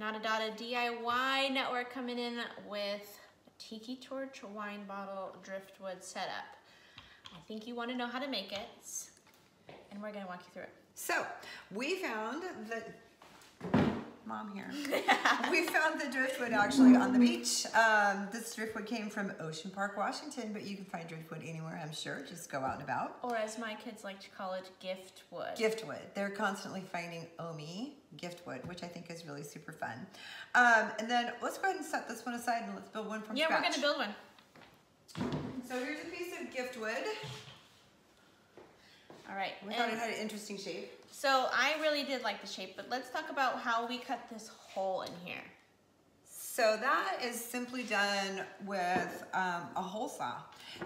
Nauta Daughta DIY Network coming in with a Tiki Torch wine bottle driftwood setup. I think you want to know how to make it, and we're going to walk you through it. So we found that mom here. we found the driftwood actually on the beach. Um, this driftwood came from Ocean Park, Washington, but you can find driftwood anywhere, I'm sure. Just go out and about. Or as my kids like to call it, giftwood. Giftwood. They're constantly finding Omi giftwood, which I think is really super fun. Um, and then let's go ahead and set this one aside and let's build one from yeah, scratch. we're gonna build one. So here's a piece of giftwood. All right. We thought it had an interesting shape. So I really did like the shape, but let's talk about how we cut this hole in here. So that is simply done with um, a hole saw.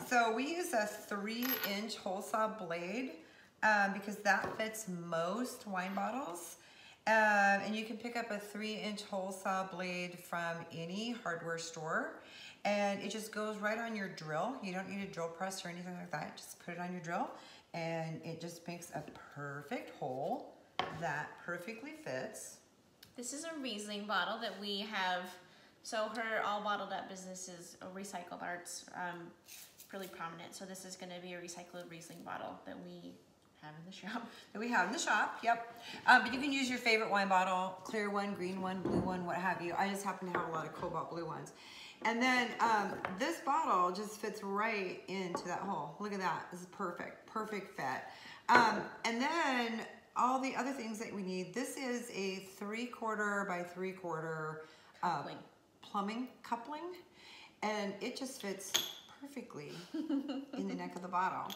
So we use a three inch hole saw blade um, because that fits most wine bottles. Um, and you can pick up a three inch hole saw blade from any hardware store and it just goes right on your drill. You don't need a drill press or anything like that. Just put it on your drill and it just makes a perfect hole that perfectly fits. This is a Riesling bottle that we have. So her all bottled up business is recycled arts, um, really prominent. So this is going to be a recycled Riesling bottle that we have in the shop. That we have in the shop, yep. Um, but you can use your favorite wine bottle, clear one, green one, blue one, what have you. I just happen to have a lot of cobalt blue ones. And then um, this bottle just fits right into that hole. Look at that, this is perfect, perfect fit. Um, and then all the other things that we need, this is a three quarter by three quarter uh, plumbing coupling. And it just fits perfectly in the neck of the bottle.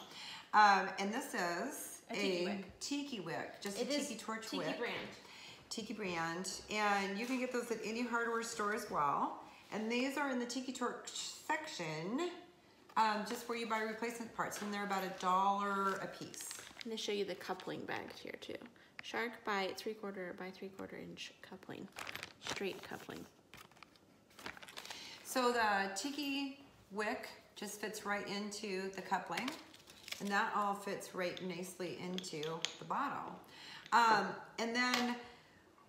Um, and this is a tiki, wick. tiki wick, just it a tiki torch tiki wick. brand. Tiki brand. And you can get those at any hardware store as well. And these are in the Tiki Torch section, um, just where you buy replacement parts. And they're about a dollar a piece. I'm gonna show you the coupling bags here too. SharkBite three quarter by three quarter inch coupling, straight coupling. So the Tiki wick just fits right into the coupling. And that all fits right nicely into the bottle. Um, and then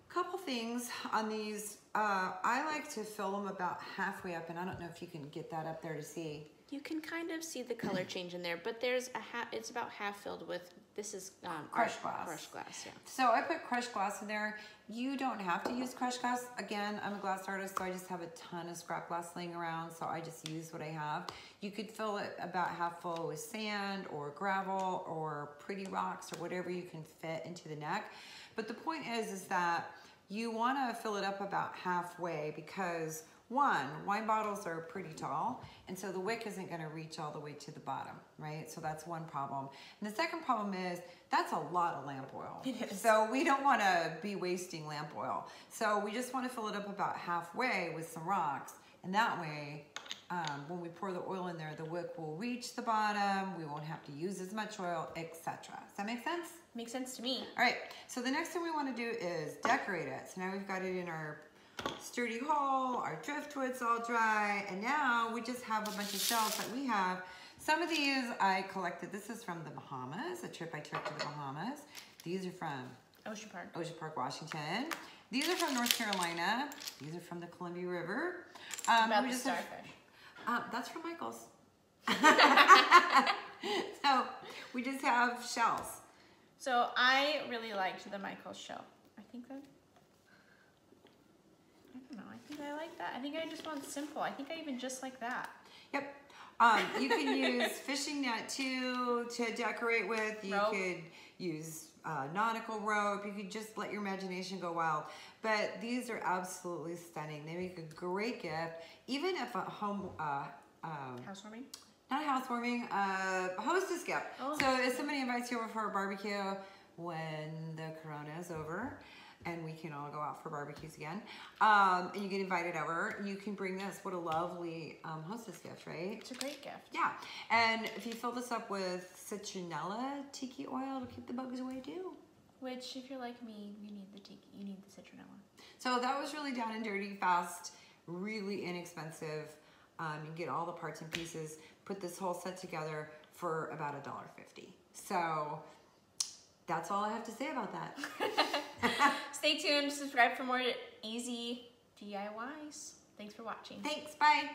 a couple things on these. Uh, I like to fill them about halfway up, and I don't know if you can get that up there to see. You can kind of see the color change in there, but there's a half. It's about half filled with. This is um, Crushed glass. Crushed glass, yeah. So I put crushed glass in there. You don't have to use crushed glass. Again, I'm a glass artist, so I just have a ton of scrap glass laying around, so I just use what I have. You could fill it about half full with sand or gravel or pretty rocks or whatever you can fit into the neck. But the point is, is that you wanna fill it up about halfway because one, wine bottles are pretty tall, and so the wick isn't gonna reach all the way to the bottom, right? So that's one problem. And the second problem is, that's a lot of lamp oil. It is. So we don't wanna be wasting lamp oil. So we just wanna fill it up about halfway with some rocks, and that way, um, when we pour the oil in there, the wick will reach the bottom, we won't have to use as much oil, etc. Does that make sense? Makes sense to me. All right, so the next thing we wanna do is decorate it. So now we've got it in our sturdy hole, our driftwood's all dry, and now we just have a bunch of shells that we have. Some of these I collected, this is from the Bahamas, a trip I took to the Bahamas. These are from Ocean Park. Ocean Park, Washington. These are from North Carolina. These are from the Columbia River. Um, About we the just have- starfish. Uh, that's from Michael's. so we just have shells. So I really liked the Michael's shell. I think that. I don't know. I think I like that. I think I just want simple. I think I even just like that. Yep. Um, you can use fishing net too to decorate with. You Rope. could use uh, nautical rope. You could just let your imagination go wild. But these are absolutely stunning. They make a great gift. Even if a home, uh, um, Housewarming. not a housewarming, uh, a hostess gift. Oh. So if somebody invites you over for a barbecue when the corona is over and we can all go out for barbecues again, um, and you get invited over, you can bring this. What a lovely um, hostess gift, right? It's a great gift. Yeah, and if you fill this up with citronella tiki oil to keep the bugs away too. Which, if you're like me, you need the tiki. You need the citronella. So that was really down and dirty, fast, really inexpensive. Um, you get all the parts and pieces, put this whole set together for about a dollar fifty. So that's all I have to say about that. stay tuned. Subscribe for more easy DIYs. Thanks for watching. Thanks, bye.